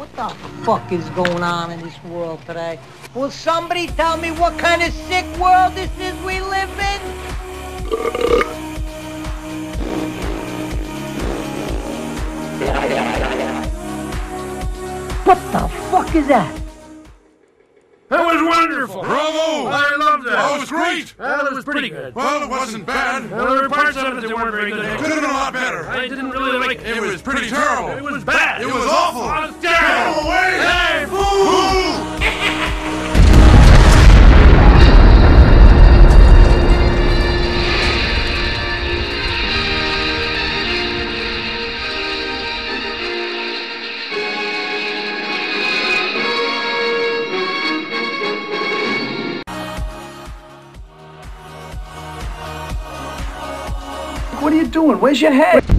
What the fuck is going on in this world today? Will somebody tell me what kind of sick world this is we live in? What the fuck is that? That was wonderful. Bravo! I loved that. That was great! Well, it was pretty good. Well, it wasn't bad. Well, there were parts of it that weren't very good. Could have been a lot better. I didn't really like It was pretty terrible. It was bad. It was awful. What are you doing? Where's your head?